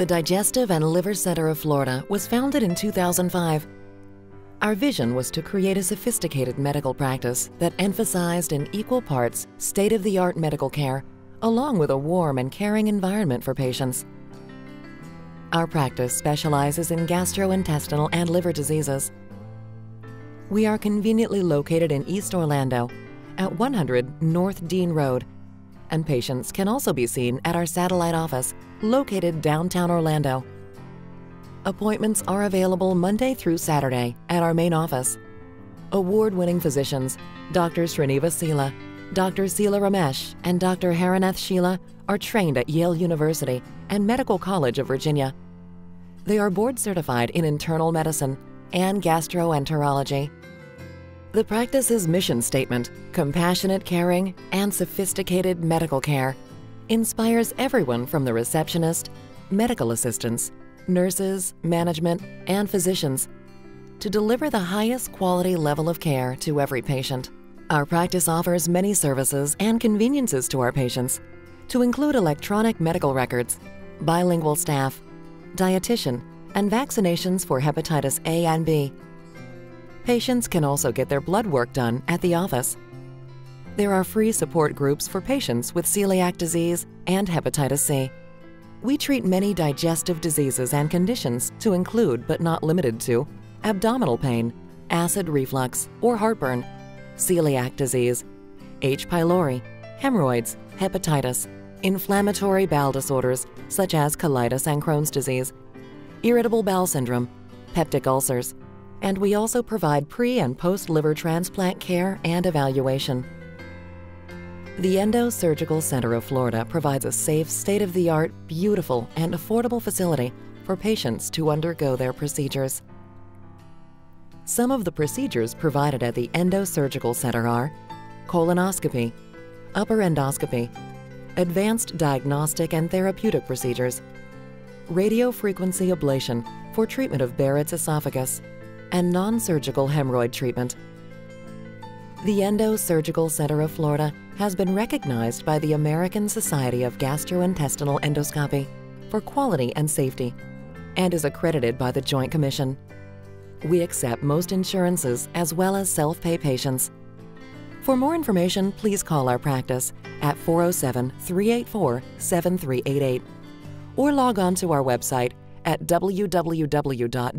The Digestive and Liver Center of Florida was founded in 2005. Our vision was to create a sophisticated medical practice that emphasized in equal parts state-of-the-art medical care, along with a warm and caring environment for patients. Our practice specializes in gastrointestinal and liver diseases. We are conveniently located in East Orlando at 100 North Dean Road, and patients can also be seen at our satellite office located downtown Orlando. Appointments are available Monday through Saturday at our main office. Award-winning physicians, Dr. Srinivas Seela, Dr. Seela Ramesh, and Dr. Haranath Sheila are trained at Yale University and Medical College of Virginia. They are board certified in internal medicine and gastroenterology. The practice's mission statement, compassionate caring and sophisticated medical care, inspires everyone from the receptionist, medical assistants, nurses, management, and physicians to deliver the highest quality level of care to every patient. Our practice offers many services and conveniences to our patients, to include electronic medical records, bilingual staff, dietitian, and vaccinations for hepatitis A and B. Patients can also get their blood work done at the office. There are free support groups for patients with celiac disease and hepatitis C. We treat many digestive diseases and conditions to include, but not limited to, abdominal pain, acid reflux or heartburn, celiac disease, H. pylori, hemorrhoids, hepatitis, inflammatory bowel disorders such as colitis and Crohn's disease, irritable bowel syndrome, peptic ulcers, and we also provide pre and post liver transplant care and evaluation. The Endo Surgical Center of Florida provides a safe, state of the art, beautiful, and affordable facility for patients to undergo their procedures. Some of the procedures provided at the Endo Surgical Center are colonoscopy, upper endoscopy, advanced diagnostic and therapeutic procedures, radiofrequency ablation for treatment of Barrett's esophagus, and non-surgical hemorrhoid treatment. The Endo Surgical Center of Florida has been recognized by the American Society of Gastrointestinal Endoscopy for quality and safety and is accredited by the Joint Commission. We accept most insurances as well as self-pay patients. For more information, please call our practice at 407-384-7388 or log on to our website at www.dlcfl.com.